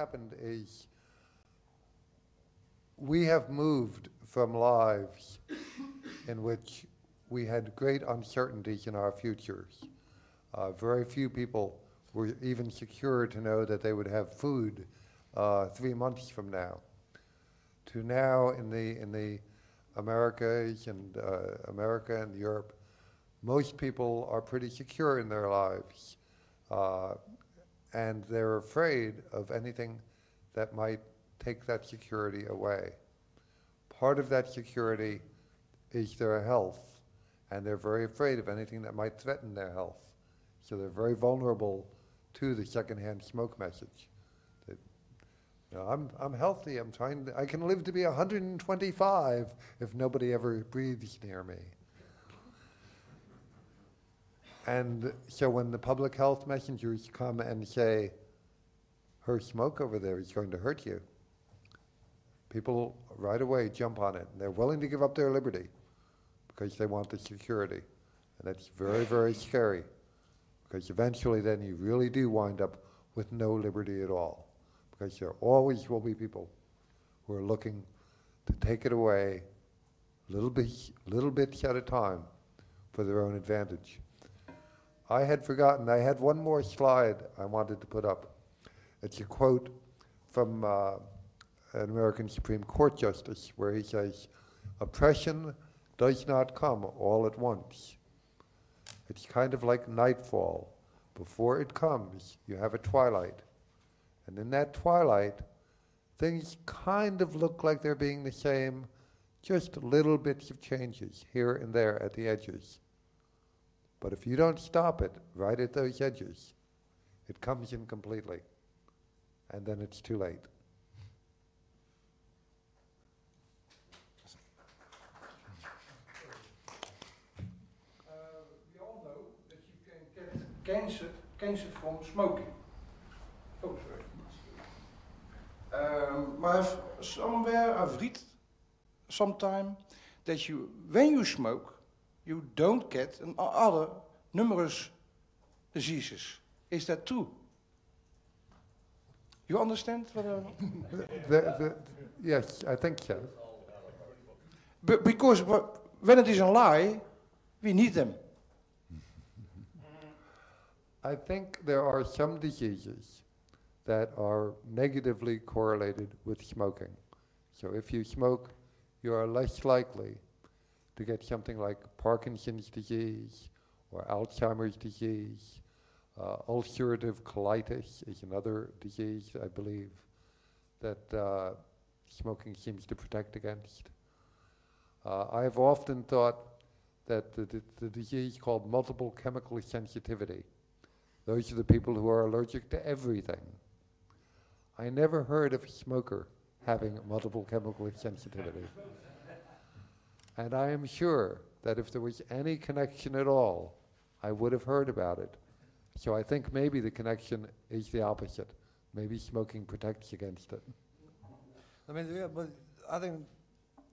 happened is we have moved from lives in which we had great uncertainties in our futures. Uh, very few people were even secure to know that they would have food uh, three months from now. To now, in the in the Americas and uh, America and Europe, most people are pretty secure in their lives, uh, and they're afraid of anything that might take that security away. Part of that security is their health, and they're very afraid of anything that might threaten their health. So they're very vulnerable to the secondhand smoke message. You know, I'm, I'm healthy, I'm trying, to, I can live to be 125 if nobody ever breathes near me. And so when the public health messengers come and say, her smoke over there is going to hurt you, people right away jump on it. And they're willing to give up their liberty because they want the security. And that's very, very scary because eventually then you really do wind up with no liberty at all because there always will be people who are looking to take it away little bit, little bits at a time for their own advantage. I had forgotten, I had one more slide I wanted to put up. It's a quote from uh, an American Supreme Court justice where he says, oppression does not come all at once. It's kind of like nightfall. Before it comes, you have a twilight. And in that twilight, things kind of look like they're being the same, just little bits of changes here and there at the edges. But if you don't stop it right at those edges, it comes in completely. And then it's too late. cancer, cancer from smoking. Oh, sorry. Um, but somewhere I've read sometime that you, when you smoke, you don't get an other numerous diseases. Is that true? You understand what I... the, the, yes, I think so. But because when it is a lie, we need them. I think there are some diseases that are negatively correlated with smoking. So if you smoke, you are less likely to get something like Parkinson's disease or Alzheimer's disease. Uh, ulcerative colitis is another disease, I believe, that uh, smoking seems to protect against. Uh, I have often thought that the, the, the disease called multiple chemical sensitivity, those are the people who are allergic to everything. I never heard of a smoker having multiple chemical sensitivity. and I am sure that if there was any connection at all, I would have heard about it. So I think maybe the connection is the opposite. Maybe smoking protects against it. I mean, yeah, but I think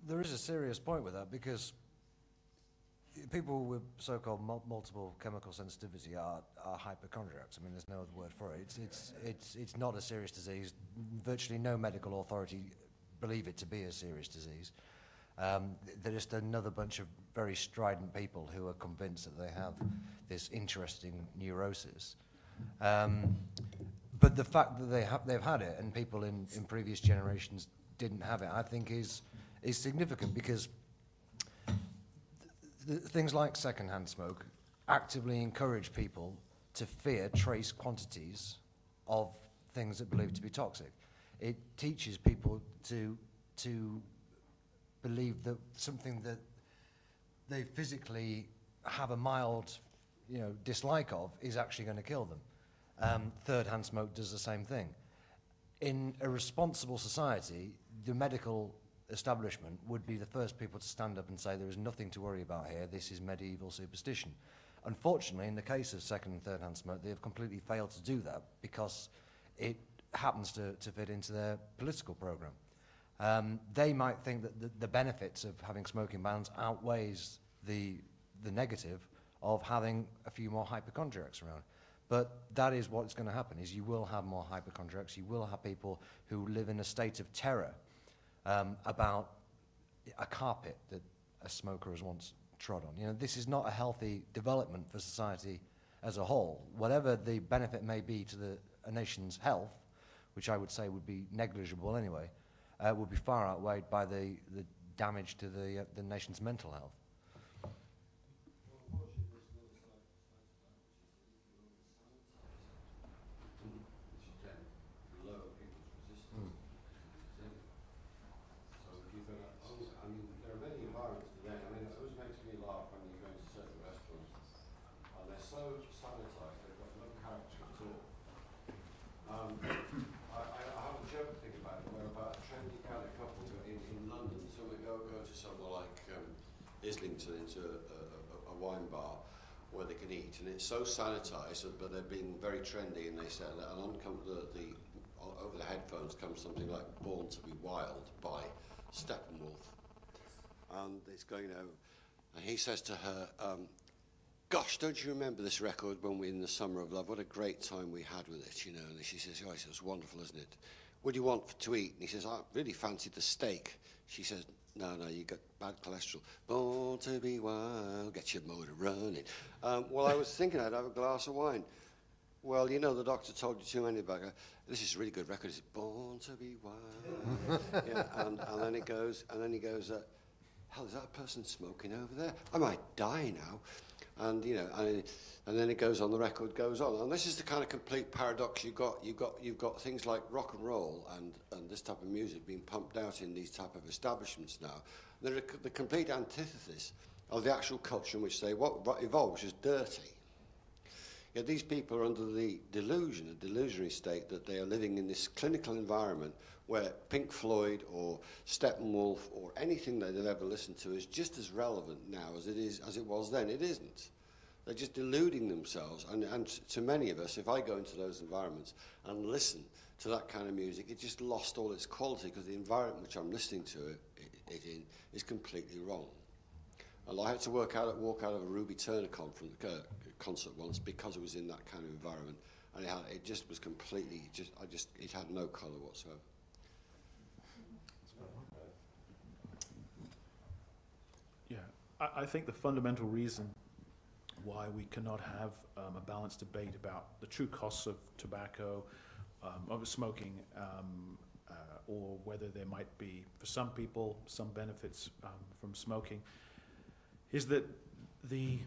there is a serious point with that because people with so-called mul multiple chemical sensitivity are, are hypochondriacs. I mean, there's no other word for it. It's, it's, it's, it's not a serious disease. Virtually no medical authority believe it to be a serious disease. Um, they're just another bunch of very strident people who are convinced that they have this interesting neurosis. Um, but the fact that they have, they've had it and people in, in previous generations didn't have it, I think is, is significant because things like secondhand smoke actively encourage people to fear trace quantities of things that believe to be toxic. It teaches people to to believe that something that they physically have a mild, you know, dislike of is actually going to kill them. Um, third-hand smoke does the same thing. In a responsible society, the medical establishment would be the first people to stand up and say there is nothing to worry about here, this is medieval superstition. Unfortunately, in the case of second and third hand smoke, they have completely failed to do that because it happens to, to fit into their political program. Um, they might think that the, the benefits of having smoking bans outweighs the, the negative of having a few more hypochondriacs around. But that is what's going to happen: is you will have more hypochondriacs. You will have people who live in a state of terror um, about a carpet that a smoker has once trod on. You know, this is not a healthy development for society as a whole. Whatever the benefit may be to the, a nation's health, which I would say would be negligible anyway, uh, would be far outweighed by the, the damage to the, uh, the nation's mental health. So if you've got a, oh, I mean, there are many environments today. I mean, it always makes me laugh when you go into certain restaurants and they're so sanitised, they've got no character at all. Um, I, I, I have a joke thing about it, where about a trendy kind of couple go in, in London, so we go, go to somewhere like um, Islington into a, a, a, wine bar where they can eat, and it's so sanitised, but they're being very trendy, and they say, and on come the, the over the headphones comes something like "Born to Be Wild" by Steppenwolf, and it's going over, and he says to her, um, "Gosh, don't you remember this record when we in the summer of love? What a great time we had with it, you know." And she says, "Oh, it was wonderful, isn't it? What do you want to eat?" And he says, "I really fancied the steak." She says, "No, no, you got bad cholesterol. Born to be wild, get your motor running." Um, well, I was thinking I'd have a glass of wine. Well, you know, the doctor told you too many about it. This is a really good record. It's Born to be Wild. yeah, and, and then it goes, and then he goes, uh, hell, is that a person smoking over there? I might die now. And, you know, and, and then it goes on, the record goes on. And this is the kind of complete paradox you've got. You've got, you've got things like rock and roll and, and this type of music being pumped out in these type of establishments now. They're the complete antithesis of the actual culture in which they what, which is dirty. Yet these people are under the delusion, a delusionary state, that they are living in this clinical environment where Pink Floyd or Steppenwolf or anything that they've ever listened to is just as relevant now as it is as it was then. It isn't. They're just deluding themselves. And, and to many of us, if I go into those environments and listen to that kind of music, it just lost all its quality because the environment which I'm listening to it, it, it in is completely wrong. And I had to work out, walk out of a Ruby Turner uh, concert once because it was in that kind of environment, and it, had, it just was completely, just I just it had no colour whatsoever. Yeah, I, I think the fundamental reason why we cannot have um, a balanced debate about the true costs of tobacco, um, of smoking, um, uh, or whether there might be, for some people, some benefits um, from smoking, is that the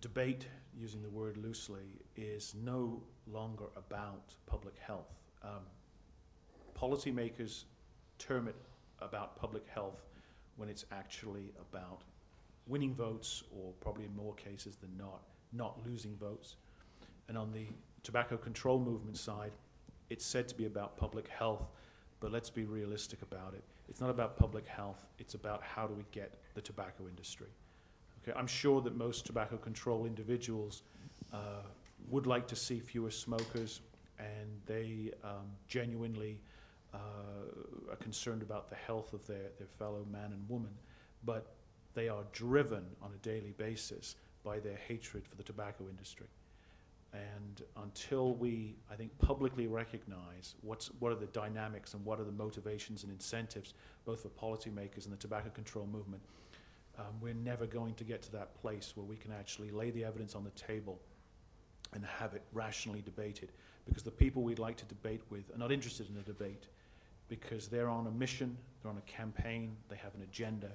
debate, using the word loosely, is no longer about public health. Um, policymakers term it about public health when it's actually about winning votes, or probably in more cases than not, not losing votes. And on the tobacco control movement side, it's said to be about public health, but let's be realistic about it. It's not about public health, it's about how do we get the tobacco industry. Okay, I'm sure that most tobacco control individuals uh, would like to see fewer smokers, and they um, genuinely uh, are concerned about the health of their, their fellow man and woman, but they are driven on a daily basis by their hatred for the tobacco industry. And until we, I think, publicly recognize what's, what are the dynamics and what are the motivations and incentives, both for policymakers and the tobacco control movement, um, we're never going to get to that place where we can actually lay the evidence on the table and have it rationally debated. Because the people we'd like to debate with are not interested in a debate because they're on a mission, they're on a campaign, they have an agenda,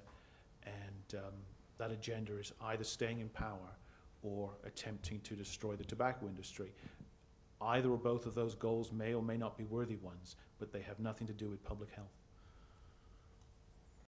and um, that agenda is either staying in power or attempting to destroy the tobacco industry. Either or both of those goals may or may not be worthy ones, but they have nothing to do with public health.